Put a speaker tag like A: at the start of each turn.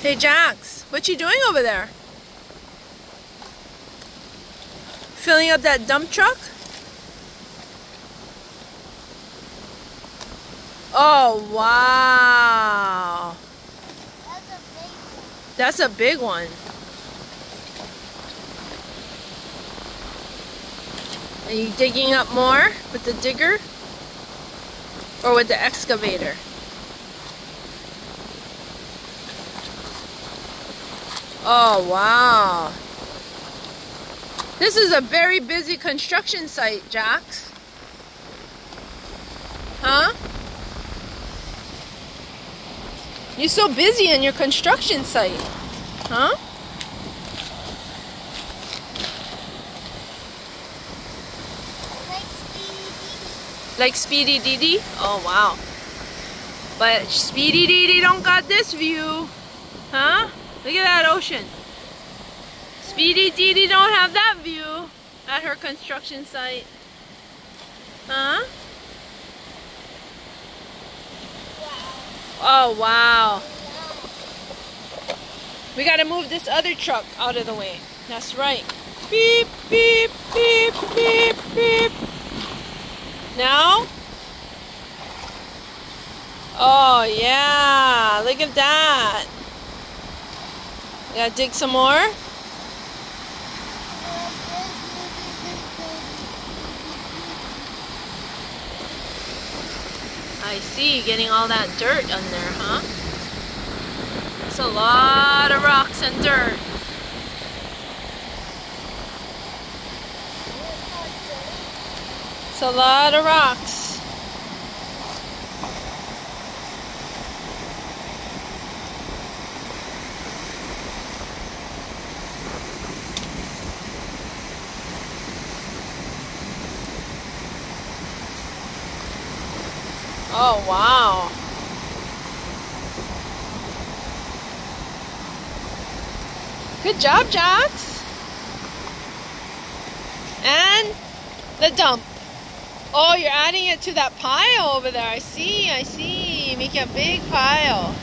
A: Hey Jax, what you doing over there? Filling up that dump truck? Oh wow. That's a big one. Are you digging up more with the digger? Or with the excavator? Oh, wow. This is a very busy construction site, Jax. Huh? You're so busy in your construction site. Huh? Like Speedy Dee Oh, wow. But Speedy Dee don't got this view. Huh? Look at that ocean. Speedy Dee don't have that view at her construction site. Huh? Oh, wow. We gotta move this other truck out of the way. That's right. Beep, beep, beep, beep, beep. Now? Oh, yeah. Look at that. Gotta dig some more? I see, getting all that dirt on there, huh? It's a lot of rocks and dirt. It's a lot of rocks. Oh, wow. Good job, Jax. And the dump. Oh, you're adding it to that pile over there. I see, I see. Making a big pile.